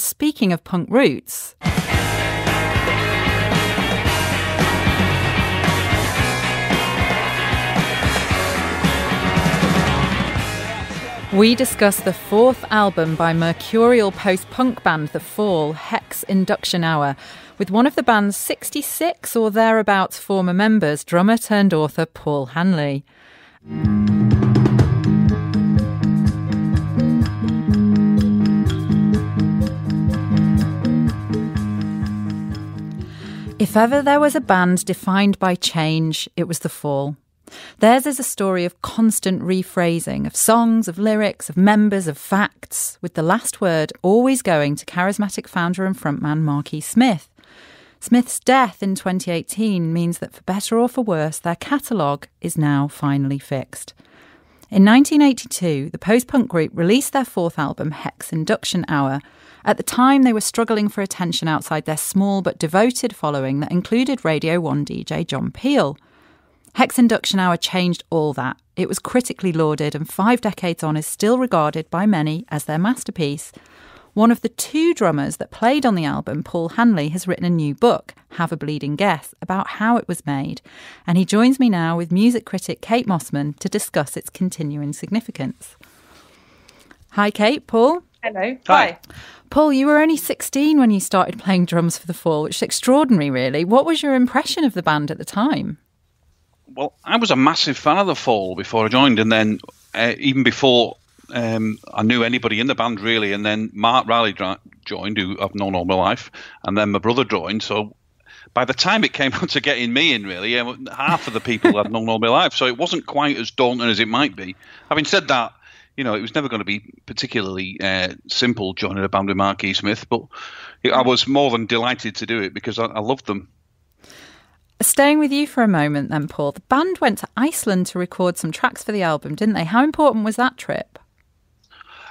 speaking of punk roots. We discuss the fourth album by mercurial post punk band The Fall, Hex Enduction Hour, with one of the band's 66 or thereabouts former members, drummer turned author Paul Hanley. If ever there was a band defined by change, it was The Fall. Theirs is a story of constant rephrasing, of songs, of lyrics, of members, of facts, with the last word always going to charismatic founder and frontman Marky Smith. Smith's death in 2018 means that for better or for worse, their catalogue is now finally fixed. In 1982, the post punk group released their fourth album, Hex Enduction Hour. At the time, they were struggling for attention outside their small but devoted following that included Radio 1 DJ John Peel. Hex Enduction Hour changed all that. It was critically lauded and five decades on is still regarded by many as their masterpiece. One of the two drummers that played on the album, Paul Hanley, has written a new book, Have a Bleeding Guess, about how it was made. And he joins me now with music critic Kate Mossman to discuss its continuing significance. Hi, Kate. Paul. Hello. Hi. Paul, you were only 16 when you started playing drums for The Fall, which is extraordinary, really. What was your impression of the band at the time? Well, I was a massive fan of The Fall before I joined, and then uh, even before um, I knew anybody in the band really, and then Marc Riley joined, who I've known all my life, and then my brother joined. So by the time it came on to getting me in, really, half of the people I'd known all my life. So it wasn't quite as daunting as it might be. Having said that, you know, it was never going to be particularly uh, simple joining a band with Mark E. Smith, but I was more than delighted to do it because I, I loved them. Staying with you for a moment, then, Paul, the band went to Iceland to record some tracks for the album, didn't they? How important was that trip?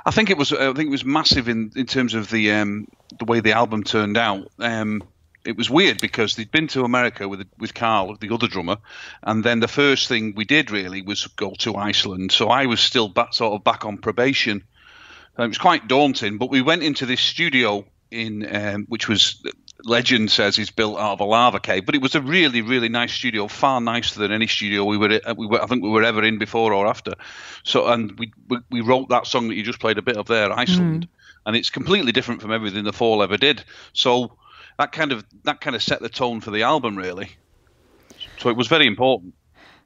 I think it was. I think it was massive in, in terms of the um, the way the album turned out. Um, it was weird because they'd been to America with with Karl, the other drummer, and then the first thing we did really was go to Iceland. So I was still back, sort of back on probation. And it was quite daunting, but we went into this studio in um, which was legend says is built out of a lava cave, but it was a really, really nice studio, far nicer than any studio we were, we were, I think we were ever in before or after. So, and we we, we wrote that song that you just played a bit of there, Iceland, mm. and it's completely different from everything the Fall ever did. So that kind of that kind of set the tone for the album, really. So it was very important.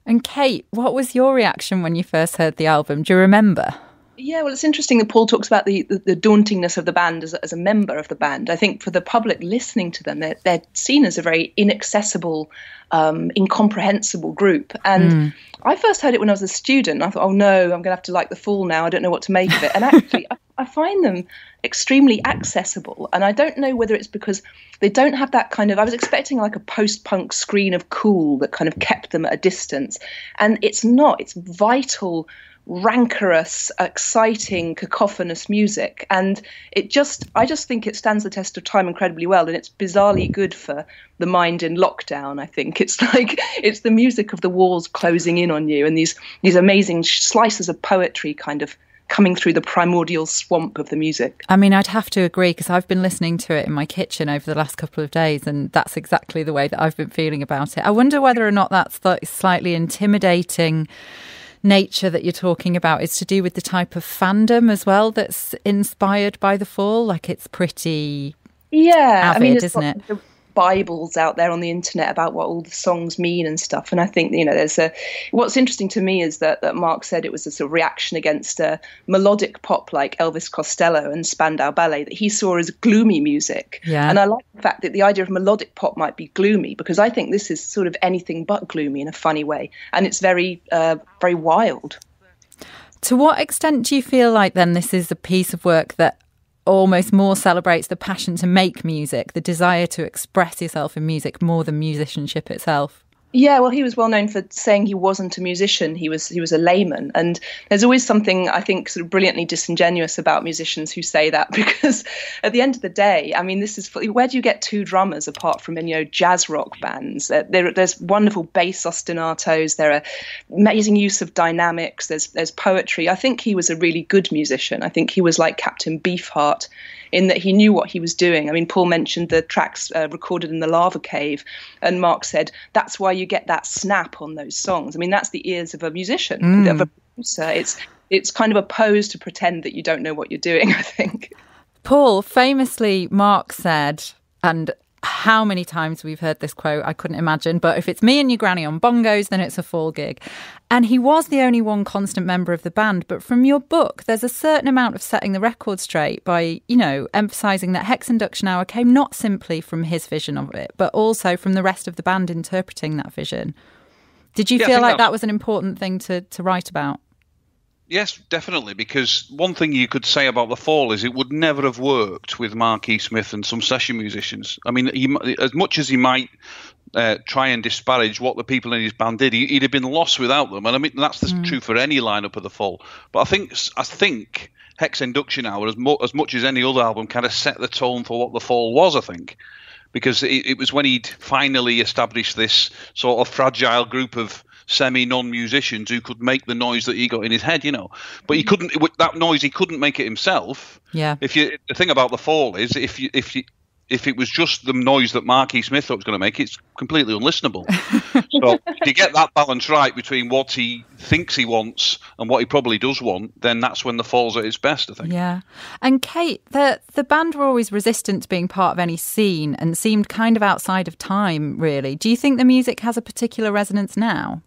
And Kate, what was your reaction when you first heard the album? Do you remember? Yeah, well, it's interesting that Paul talks about the, the, the dauntingness of the band as, as, a member of the band. I think for the public listening to them, they're, they're seen as a very inaccessible, um, incomprehensible group. And mm. I first heard it when I was a student. I thought, oh no, I'm going to have to like the Fall now. I don't know what to make of it. And actually, I, I find them extremely accessible. And I don't know whether it's because they don't have that kind of. I was expecting like a post punk screen of cool that kind of kept them at a distance. And it's not, it's vital rancorous, exciting, cacophonous music. And it just, I just think it stands the test of time incredibly well. And it's bizarrely good for the mind in lockdown. I think it's like it's the music of the walls closing in on you, and these these amazing slices of poetry kind of coming through the primordial swamp of the music. I mean, I'd have to agree because I've been listening to it in my kitchen over the last couple of days, and that's exactly the way that I've been feeling about it. I wonder whether or not that's the slightly intimidating nature that you're talking about is to do with the type of fandom as well that's inspired by the fall. Like it's pretty yeah, avid, I mean, isn't it? The, bibles out there on the internet about what all the songs mean and stuff. And I think you know, there's a. What's interesting to me is that that Mark said it was a sort of reaction against a melodic pop like Elvis Costello and Spandau Ballet that he saw as gloomy music. Yeah. And I like the fact that the idea of melodic pop might be gloomy because I think this is sort of anything but gloomy in a funny way, and it's very, uh, very wild. To what extent do you feel like then this is a piece of work that almost more celebrates the passion to make music, the desire to express yourself in music more than musicianship itself. Yeah, well, he was well known for saying he wasn't a musician. He was he was a layman, and there's always something I think sort of brilliantly disingenuous about musicians who say that because at the end of the day, I mean, this is where do you get two drummers apart from in you know jazz rock bands? Uh, there, there's wonderful bass ostinatos. There are amazing use of dynamics. There's there's poetry. I think he was a really good musician. I think he was like Captain Beefheart in that he knew what he was doing. I mean, Paul mentioned the tracks uh, recorded in the lava cave, and Mark said that's why you get that snap on those songs. I mean, that's the ears of a musician, mm. of a producer. It's it's kind of a pose to pretend that you don't know what you're doing. I think. Paul famously, Mark said, and how many times we've heard this quote, I couldn't imagine. But if it's me and your granny on bongos, then it's a full gig. And he was the only one constant member of the band. But from your book, there's a certain amount of setting the record straight by, you know, emphasising that Hex Enduction Hour came not simply from his vision of it, but also from the rest of the band interpreting that vision. Did you yeah, feel like that was an important thing to, to write about? Yes, definitely. Because one thing you could say about the fall is it would never have worked with Marky Smith and some session musicians. I mean, he, as much as he might uh, try and disparage what the people in his band did, he, would have been lost without them. And I mean, that's the mm. true for any lineup of the fall. But I think, I think Hex Enduction Hour, as, mo- as much as any other album, kind of set the tone for what the fall was. I think because it, it was when he'd finally established this sort of fragile group of semi non musicians who could make the noise that he got in his head, you know. But he mm. couldn't that noise. He couldn't make it himself. Yeah. If you the thing about the fall is if you if you if it was just the noise that Marky Smith thought was going to make, it's completely unlistenable. so if you get that balance right between what he thinks he wants and what he probably does want, then that's when the fall's at its best, I think. Yeah. And Kate, the the band were always resistant to being part of any scene and seemed kind of outside of time, really. Do you think the music has a particular resonance now?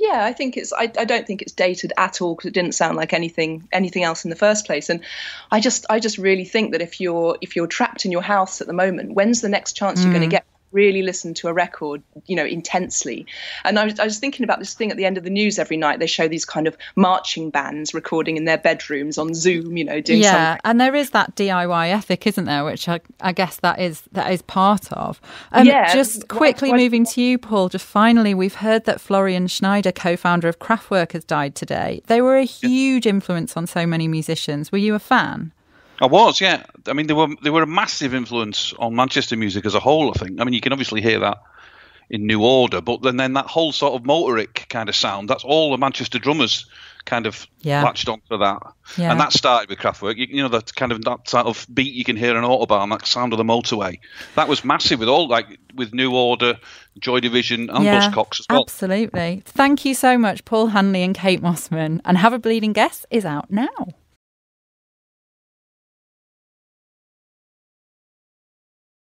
Yeah, I think it's. I, I don't think it's dated at all because it didn't sound like anything anything else in the first place. And I just I just really think that if you're if you're trapped in your house at the moment, when's the next chance mm. you're going to get really listen to a record, you know, intensely. And I was, I was thinking about this thing at the end of the news every night. They show these kind of marching bands recording in their bedrooms on Zoom, you know, doing yeah. Something. And there is that DIY ethic, isn't there? Which I, I guess that is that is part of. Um, yeah. Just quickly moving to you, Paul. Just finally, we've heard that Florian Schneider, co-founder of Kraftwerk, has died today. They were a huge influence on so many musicians. Were you a fan? I was, yeah. I mean, they were they were a massive influence on Manchester music as a whole. I think. I mean, you can obviously hear that in New Order, but then then that whole sort of Motorik kind of sound. That's all the Manchester drummers kind of yeah. latched onto that, yeah. and that started with Kraftwerk. You, you, know, that kind of that sort of beat you can hear on autobahn, that sound of the motorway. That was massive with all like with New Order, Joy Division, and yeah, Buzzcocks as well. Absolutely. Thank you so much, Paul Hanley and Kate Mossman. And Have a Bleeding Guess is out now.